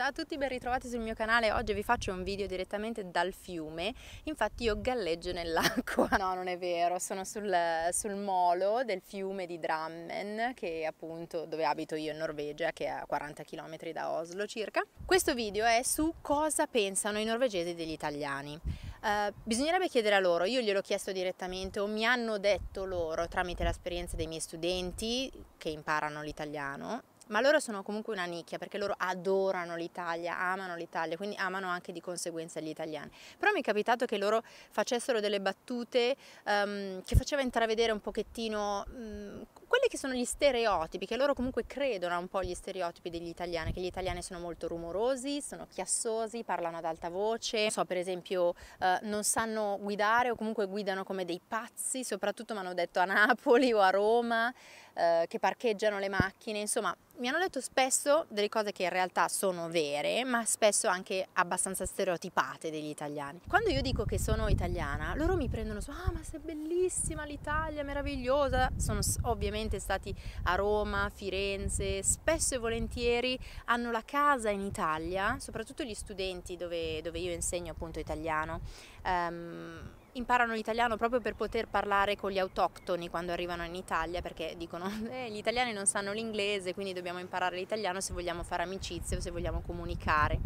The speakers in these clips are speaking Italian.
Ciao a tutti, ben ritrovati sul mio canale. Oggi vi faccio un video direttamente dal fiume. Infatti io galleggio nell'acqua. No, non è vero, sono sul, sul molo del fiume di Drammen, che è appunto dove abito io in Norvegia, che è a 40 km da Oslo circa. Questo video è su cosa pensano i norvegesi degli italiani. Uh, bisognerebbe chiedere a loro, io gliel'ho chiesto direttamente o mi hanno detto loro tramite l'esperienza dei miei studenti che imparano l'italiano ma loro sono comunque una nicchia perché loro adorano l'Italia, amano l'Italia, quindi amano anche di conseguenza gli italiani. Però mi è capitato che loro facessero delle battute um, che faceva intravedere un pochettino um, quelli che sono gli stereotipi, che loro comunque credono un po' gli stereotipi degli italiani, che gli italiani sono molto rumorosi, sono chiassosi, parlano ad alta voce, so per esempio eh, non sanno guidare o comunque guidano come dei pazzi, soprattutto mi hanno detto a Napoli o a Roma, eh, che parcheggiano le macchine, insomma mi hanno detto spesso delle cose che in realtà sono vere, ma spesso anche abbastanza stereotipate degli italiani. Quando io dico che sono italiana, loro mi prendono su, ah ma sei bellissima l'Italia, meravigliosa, sono ovviamente sicuramente stati a Roma, Firenze, spesso e volentieri hanno la casa in Italia, soprattutto gli studenti dove, dove io insegno appunto italiano. Um, imparano l'italiano proprio per poter parlare con gli autoctoni quando arrivano in Italia perché dicono eh, gli italiani non sanno l'inglese quindi dobbiamo imparare l'italiano se vogliamo fare amicizie o se vogliamo comunicare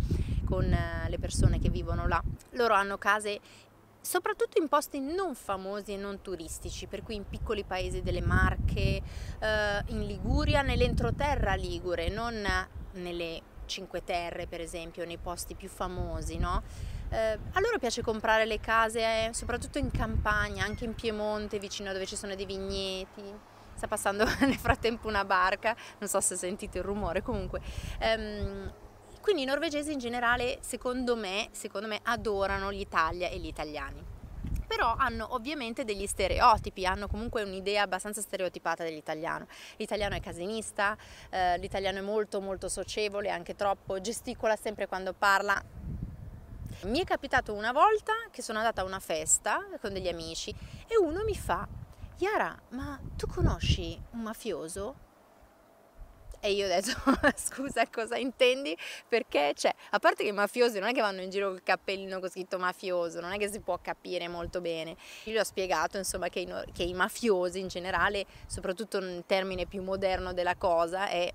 con eh, le persone che vivono là. Loro hanno case soprattutto in posti non famosi e non turistici, per cui in piccoli paesi delle Marche, eh, in Liguria, nell'entroterra ligure, non nelle Cinque Terre per esempio, nei posti più famosi, no? Eh, a loro piace comprare le case, eh, soprattutto in campagna, anche in Piemonte, vicino dove ci sono dei vigneti. Sta passando nel frattempo una barca, non so se sentite il rumore, comunque. Ehm, quindi i norvegesi in generale, secondo me, secondo me adorano l'Italia e gli italiani però hanno ovviamente degli stereotipi, hanno comunque un'idea abbastanza stereotipata dell'italiano. L'italiano è casinista, eh, l'italiano è molto molto socievole, anche troppo, gesticola sempre quando parla. Mi è capitato una volta che sono andata a una festa con degli amici e uno mi fa, Yara, ma tu conosci un mafioso? E io ho detto, scusa, cosa intendi? Perché, cioè, a parte che i mafiosi non è che vanno in giro col cappellino con scritto mafioso, non è che si può capire molto bene. Io gli ho spiegato, insomma, che i, che i mafiosi in generale, soprattutto in termine più moderno della cosa, è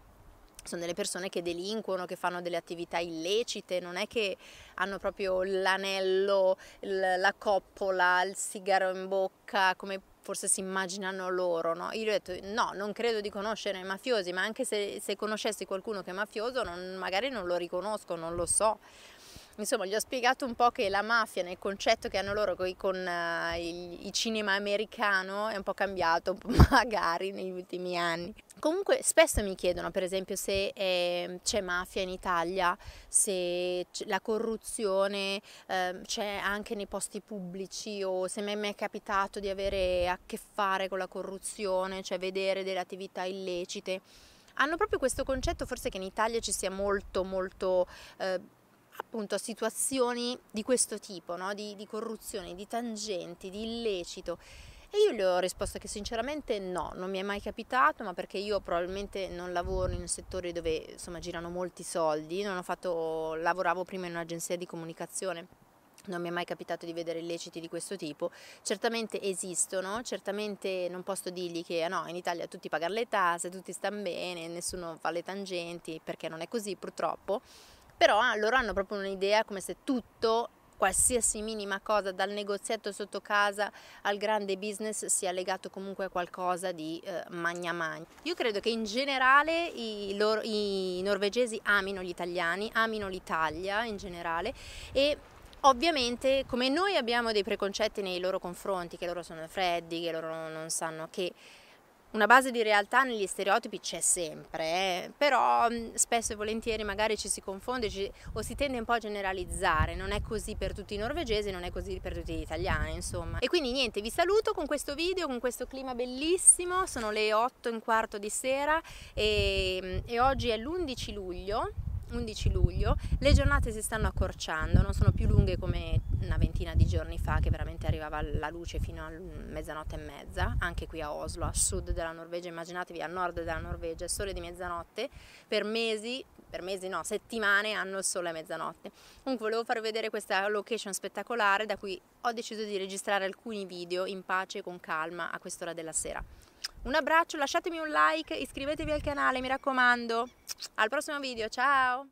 sono delle persone che delinquono, che fanno delle attività illecite, non è che hanno proprio l'anello, la coppola, il sigaro in bocca, come forse si immaginano loro, no? Io ho detto no, non credo di conoscere i mafiosi, ma anche se, se conoscessi qualcuno che è mafioso, non, magari non lo riconosco, non lo so. Insomma, gli ho spiegato un po' che la mafia, nel concetto che hanno loro con, con uh, il, il, cinema americano, è un po' cambiato, magari negli ultimi anni. Comunque, spesso mi chiedono, per esempio, se eh, c'è mafia in Italia, se la corruzione eh, c'è anche nei posti pubblici o se mi è capitato di avere a che fare con la corruzione, cioè vedere delle attività illecite hanno proprio questo concetto forse che in Italia ci sia molto molto eh, appunto a situazioni di questo tipo, no? di, di corruzione, di tangenti, di illecito. E io gli ho risposto che sinceramente no, non mi è mai capitato, ma perché io probabilmente non lavoro in un settore dove insomma girano molti soldi, fatto, lavoravo prima in un'agenzia di comunicazione non mi è mai capitato di vedere illeciti di questo tipo, certamente esistono, certamente non posso dirgli che no, in Italia tutti pagano le tasse, tutti stanno bene, nessuno fa le tangenti, perché non è così purtroppo, però ah, loro hanno proprio un'idea come se tutto qualsiasi minima cosa dal negozietto sotto casa al grande business sia legato comunque a qualcosa di eh, magna magna. Io credo che in generale i, loro, i norvegesi amino gli italiani, amino l'Italia in generale e Ovviamente, come noi abbiamo dei preconcetti nei loro confronti, che loro sono freddi, che loro non sanno che una base di realtà negli stereotipi c'è sempre, eh? però mm, spesso e volentieri magari ci si confonde ci, o si tende un po' a generalizzare, non è così per tutti i norvegesi, non è così per tutti gli italiani, insomma. E quindi niente, vi saluto con questo video, con questo clima bellissimo, sono le 8 e un quarto di sera e, mm, e oggi è l'11 luglio 11 luglio, le giornate si stanno accorciando, non sono più lunghe come una ventina di giorni fa che veramente arrivava la luce fino a mezzanotte e mezza, anche qui a Oslo, a sud della Norvegia, immaginatevi a nord della Norvegia, il sole di mezzanotte, per mesi, per mesi no, settimane hanno il sole a mezzanotte. Comunque volevo farvi vedere questa location spettacolare da cui ho deciso di registrare alcuni video in pace, con calma, a quest'ora della sera. Un abbraccio, lasciatemi un like, iscrivetevi al canale, mi raccomando. Al prossimo video, ciao!